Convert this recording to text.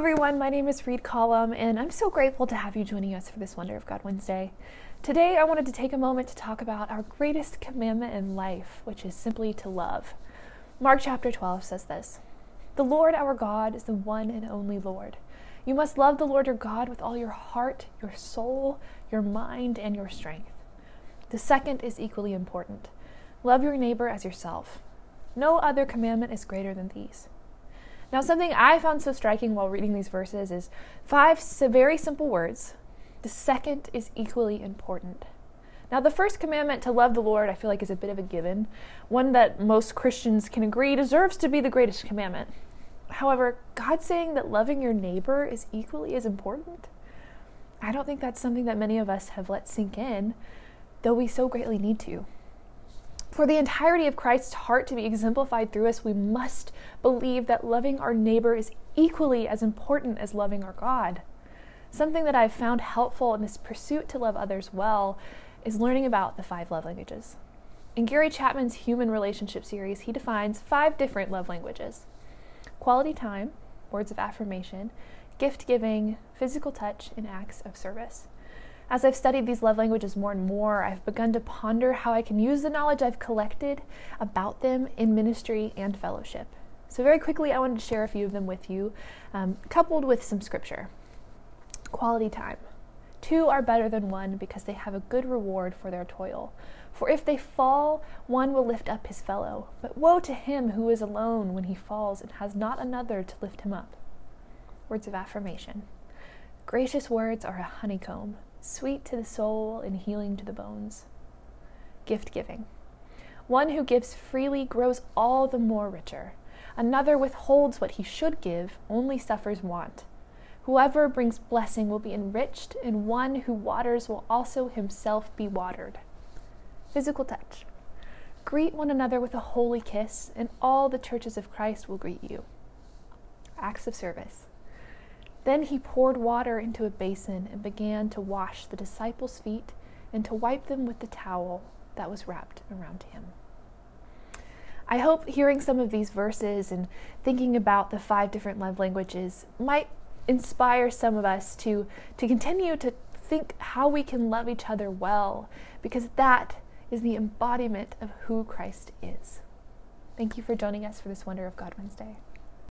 everyone. My name is Reed Collum, and I'm so grateful to have you joining us for this Wonder of God Wednesday. Today, I wanted to take a moment to talk about our greatest commandment in life, which is simply to love. Mark chapter 12 says this The Lord our God is the one and only Lord. You must love the Lord your God with all your heart, your soul, your mind, and your strength. The second is equally important love your neighbor as yourself. No other commandment is greater than these. Now, something I found so striking while reading these verses is five very simple words. The second is equally important. Now, the first commandment to love the Lord, I feel like, is a bit of a given, one that most Christians can agree deserves to be the greatest commandment. However, God saying that loving your neighbor is equally as important, I don't think that's something that many of us have let sink in, though we so greatly need to. For the entirety of Christ's heart to be exemplified through us, we must believe that loving our neighbor is equally as important as loving our God. Something that I've found helpful in this pursuit to love others well is learning about the five love languages. In Gary Chapman's Human Relationship series, he defines five different love languages quality time, words of affirmation, gift giving, physical touch, and acts of service. As I've studied these love languages more and more, I've begun to ponder how I can use the knowledge I've collected about them in ministry and fellowship. So, very quickly, I wanted to share a few of them with you, um, coupled with some scripture. Quality time. Two are better than one because they have a good reward for their toil. For if they fall, one will lift up his fellow. But woe to him who is alone when he falls and has not another to lift him up. Words of affirmation. Gracious words are a honeycomb sweet to the soul and healing to the bones. Gift giving. One who gives freely grows all the more richer. Another withholds what he should give, only suffers want. Whoever brings blessing will be enriched, and one who waters will also himself be watered. Physical touch. Greet one another with a holy kiss, and all the churches of Christ will greet you. Acts of service. Then he poured water into a basin and began to wash the disciples' feet and to wipe them with the towel that was wrapped around him. I hope hearing some of these verses and thinking about the five different love languages might inspire some of us to, to continue to think how we can love each other well, because that is the embodiment of who Christ is. Thank you for joining us for this Wonder of God Wednesday.